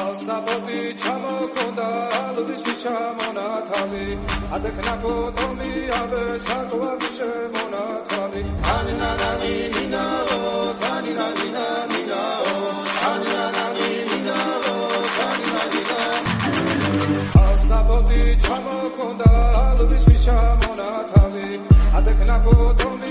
ალსნაპობი ჩამოკონდა ალვის ჩამონათალი. ადეკნაკო ტომი აბე საყვარი შემონათალი. ანანანი ნინაო თანინანი ნინაო ანანანი ნინაო თანინანი ალსნაპობი ჩამოკონდა ალვის ჩამონათალი. ადეკნაკო ტომი